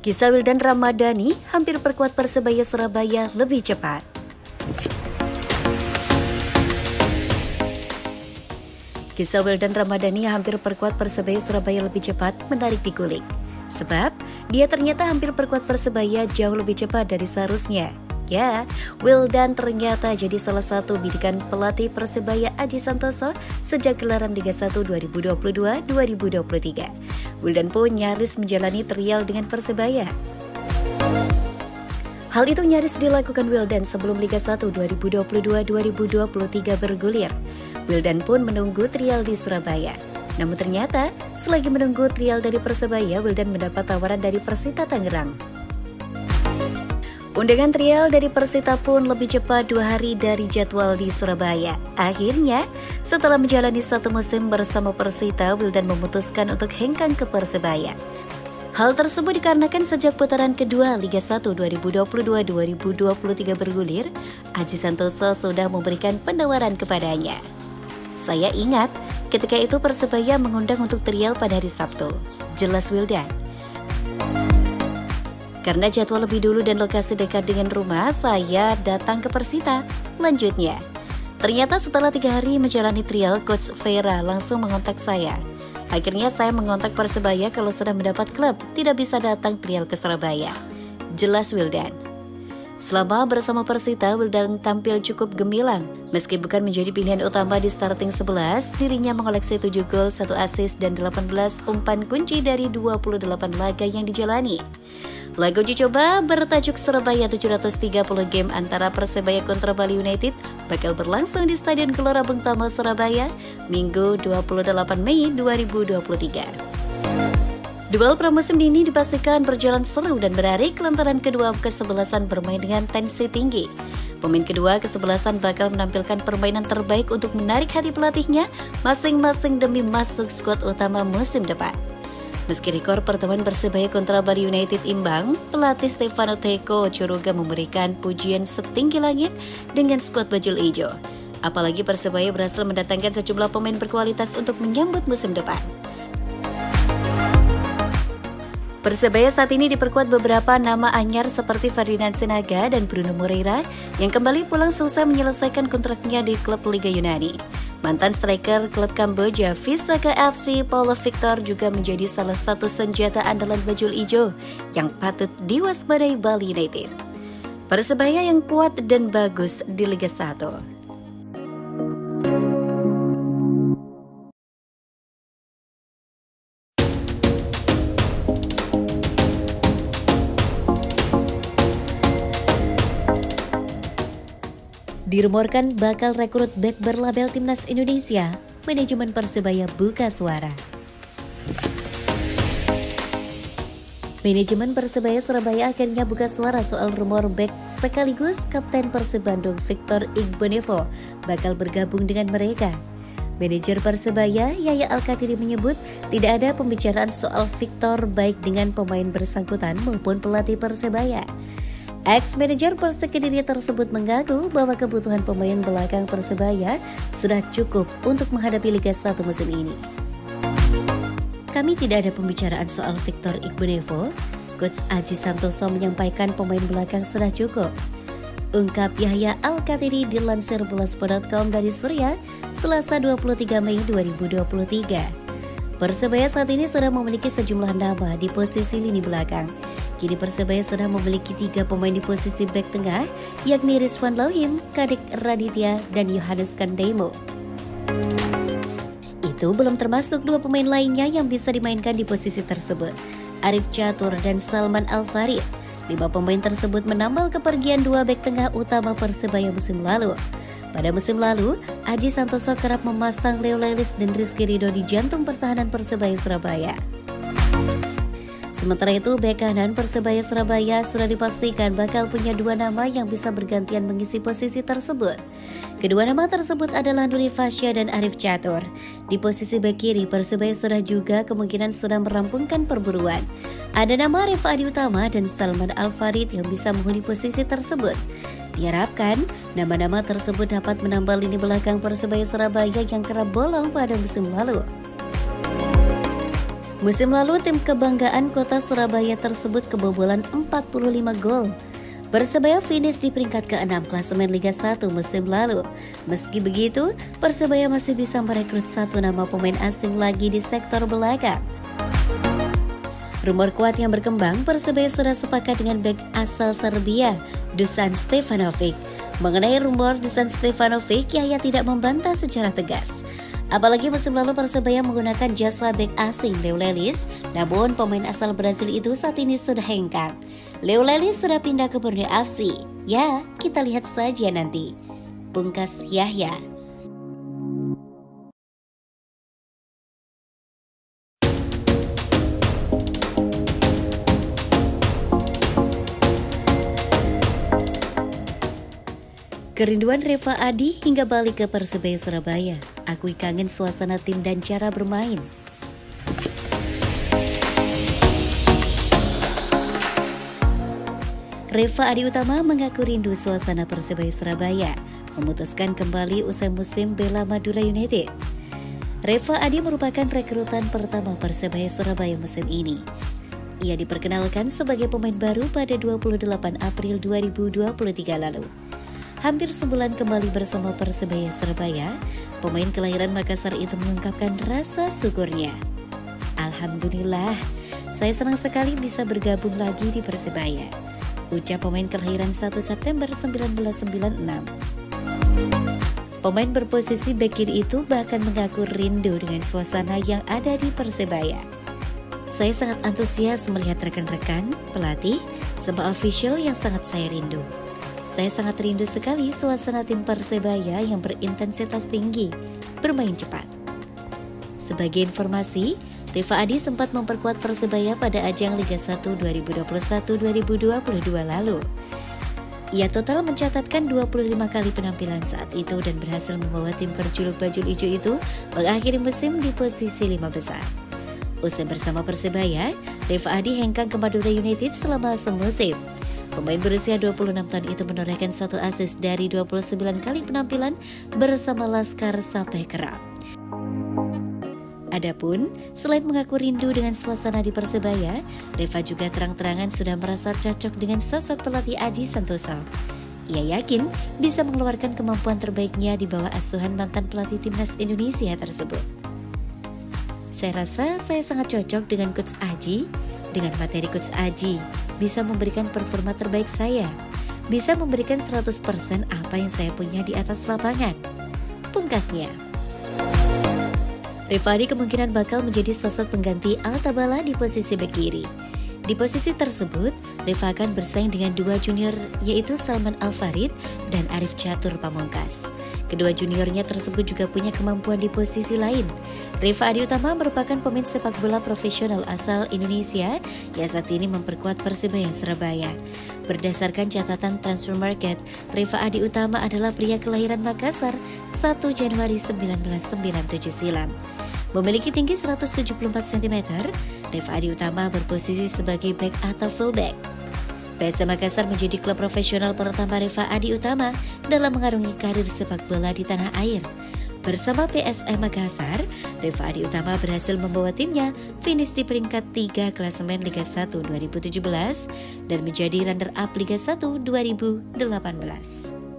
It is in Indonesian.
Kisah Wildan Ramadhani hampir perkuat Persebaya Surabaya lebih cepat. Kisah Wildan Ramadhani hampir perkuat Persebaya Surabaya lebih cepat menarik dikulik. Sebab, dia ternyata hampir perkuat Persebaya jauh lebih cepat dari seharusnya. Ya, Wildan ternyata jadi salah satu bidikan pelatih Persebaya Aji Santoso sejak gelaran Liga 1 2022-2023. Wildan pun nyaris menjalani trial dengan Persebaya. Hal itu nyaris dilakukan Wildan sebelum Liga 1 2022-2023 bergulir. Wildan pun menunggu trial di Surabaya. Namun ternyata, selagi menunggu trial dari Persebaya, Wildan mendapat tawaran dari Persita Tangerang. Undangan trial dari Persita pun lebih cepat dua hari dari jadwal di Surabaya. Akhirnya, setelah menjalani satu musim bersama Persita, Wildan memutuskan untuk hengkang ke Persebaya. Hal tersebut dikarenakan sejak putaran kedua Liga 1 2022-2023 bergulir, Aji Santoso sudah memberikan penawaran kepadanya. Saya ingat ketika itu Persebaya mengundang untuk trial pada hari Sabtu. Jelas Wildan. Karena jadwal lebih dulu dan lokasi dekat dengan rumah, saya datang ke Persita. Lanjutnya, ternyata setelah tiga hari menjalani trial, Coach Vera langsung mengontak saya. Akhirnya saya mengontak Persebaya kalau sudah mendapat klub, tidak bisa datang trial ke Surabaya. Jelas Wildan. Selama bersama Persita, Wildan tampil cukup gemilang. Meski bukan menjadi pilihan utama di starting 11, dirinya mengoleksi 7 gol, 1 assist, dan 18 umpan kunci dari 28 laga yang dijalani. Lagu uji coba bertajuk Surabaya 730 game antara Persebaya kontra Bali United bakal berlangsung di Stadion Gelora Bung Tomo Surabaya Minggu 28 Mei 2023. Duel pramusim ini dipastikan berjalan seru dan menarik lantaran kedua kesebelasan bermain dengan tensi tinggi. Pemain kedua kesebelasan bakal menampilkan permainan terbaik untuk menarik hati pelatihnya masing-masing demi masuk skuad utama musim depan. Meski rekor pertemuan Persebaya kontra Bali United imbang, pelatih Stefano Teko Curuga memberikan pujian setinggi langit dengan skuad bajul hijau. Apalagi Persebaya berhasil mendatangkan sejumlah pemain berkualitas untuk menyambut musim depan. Persebaya saat ini diperkuat beberapa nama anyar seperti Ferdinand Sinaga dan Bruno Moreira yang kembali pulang selesai menyelesaikan kontraknya di klub Liga Yunani. Mantan striker klub Kamboja Visaka FC Paulo Victor juga menjadi salah satu senjata andalan bajul ijo yang patut diwaspadai Bali United. Persebaya yang kuat dan bagus di Liga 1. Dirumorkan bakal rekrut back berlabel timnas Indonesia, manajemen Persebaya buka suara. Manajemen Persebaya Surabaya akhirnya buka suara soal rumor back sekaligus Kapten Persib Bandung Victor Igbonevo bakal bergabung dengan mereka. Manajer Persebaya Yaya Alkatiri menyebut tidak ada pembicaraan soal Victor baik dengan pemain bersangkutan maupun pelatih Persebaya. Ex-manajer Persik Kediri tersebut mengaku bahwa kebutuhan pemain belakang Persebaya sudah cukup untuk menghadapi Liga 1 musim ini. Kami tidak ada pembicaraan soal Victor Igbonevo. Coach Aji Santoso menyampaikan pemain belakang sudah cukup. Ungkap Yahya Al-Katiri dilansir bolaspo.com dari Surya, Selasa 23 Mei 2023. Persebaya saat ini sudah memiliki sejumlah nama di posisi lini belakang. Kini Persebaya sudah memiliki tiga pemain di posisi back tengah, yakni Rizwan Lohim, Kadek Raditya, dan Yohanes Kandemo. Itu belum termasuk dua pemain lainnya yang bisa dimainkan di posisi tersebut, Arif Catur dan Salman Al-Farid. Lima pemain tersebut menambal kepergian dua back tengah utama Persebaya musim lalu. Pada musim lalu, Aji Santoso kerap memasang Leo Lelis dan Rizky Rido di jantung pertahanan Persebaya Surabaya. Sementara itu, bek kanan Persebaya Surabaya sudah dipastikan bakal punya dua nama yang bisa bergantian mengisi posisi tersebut. Kedua nama tersebut adalah Nuri Fasya dan Arif Catur. Di posisi bek kiri, Persebaya sudah juga kemungkinan sudah merampungkan perburuan. Ada nama Arif Adi Utama dan Salman Al-Farid yang bisa menghuni posisi tersebut. Diharapkan, nama-nama tersebut dapat menambah lini belakang Persebaya Surabaya yang kerap bolong pada musim lalu. Musim lalu tim kebanggaan kota Surabaya tersebut kebobolan 45 gol. Persebaya finish di peringkat ke-6 klasemen Liga 1 musim lalu. Meski begitu, Persebaya masih bisa merekrut satu nama pemain asing lagi di sektor belakang. Rumor kuat yang berkembang, Persebaya sudah sepakat dengan bek asal Serbia, Dusan Stefanovic. Mengenai rumor Dusan Stefanovic, Yahya tidak membantah secara tegas. Apalagi musim lalu Persebaya menggunakan jasa back asing Leo Lelis, namun pemain asal Brazil itu saat ini sudah hengkang. Leo Lelis sudah pindah ke Borneo FC. Ya, kita lihat saja nanti. Pungkas Yahya. Kerinduan Reva Adi hingga balik ke Persebaya Surabaya. Akui kangen suasana tim dan cara bermain. Reva Adi Utama mengaku rindu suasana Persebaya Surabaya, memutuskan kembali usai musim Bela Madura United. Reva Adi merupakan rekrutan pertama Persebaya Surabaya musim ini. Ia diperkenalkan sebagai pemain baru pada 28 April 2023 lalu. Hampir sebulan kembali bersama Persebaya Surabaya, pemain kelahiran Makassar itu mengungkapkan rasa syukurnya. Alhamdulillah, saya senang sekali bisa bergabung lagi di Persebaya. Ucap pemain kelahiran 1 September 1996. Pemain berposisi bek kiri itu bahkan mengaku rindu dengan suasana yang ada di Persebaya. Saya sangat antusias melihat rekan-rekan, pelatih, semua official yang sangat saya rindu. Saya sangat rindu sekali suasana tim Persebaya yang berintensitas tinggi, bermain cepat. Sebagai informasi, Riva Adi sempat memperkuat Persebaya pada ajang Liga 1 2021-2022 lalu. Ia total mencatatkan 25 kali penampilan saat itu dan berhasil membawa tim berjuluk baju hijau itu mengakhiri musim di posisi lima besar. Usai bersama Persebaya, Riva Adi hengkang ke Madura United selama semusim. Pemain berusia 26 tahun itu menorehkan satu asis dari 29 kali penampilan bersama Laskar sampai kerap. Adapun, selain mengaku rindu dengan suasana di Persebaya, Reva juga terang-terangan sudah merasa cocok dengan sosok pelatih Aji Santoso. Ia yakin bisa mengeluarkan kemampuan terbaiknya di bawah asuhan mantan pelatih timnas Indonesia tersebut. Saya rasa saya sangat cocok dengan Coach Aji, dengan materi Coach Aji, bisa memberikan performa terbaik saya, bisa memberikan 100% apa yang saya punya di atas lapangan. Pungkasnya. Rifadi kemungkinan bakal menjadi sosok pengganti Altabala di posisi bek kiri. Di posisi tersebut, Reva akan bersaing dengan dua junior yaitu Salman Al-Farid dan Arif Catur Pamungkas. Kedua juniornya tersebut juga punya kemampuan di posisi lain. Reva Adi Utama merupakan pemain sepak bola profesional asal Indonesia yang saat ini memperkuat Persebaya Surabaya. Berdasarkan catatan Transfer Market, Reva Adi Utama adalah pria kelahiran Makassar 1 Januari 1997 silam. Memiliki tinggi 174 cm, Reva Adi Utama berposisi sebagai back atau fullback. PSM Makassar menjadi klub profesional pertama Reva Adi Utama dalam mengarungi karir sepak bola di tanah air. Bersama PSM Makassar, Reva Adi Utama berhasil membawa timnya finish di peringkat 3 klasemen Liga 1 2017 dan menjadi runner-up Liga 1 2018.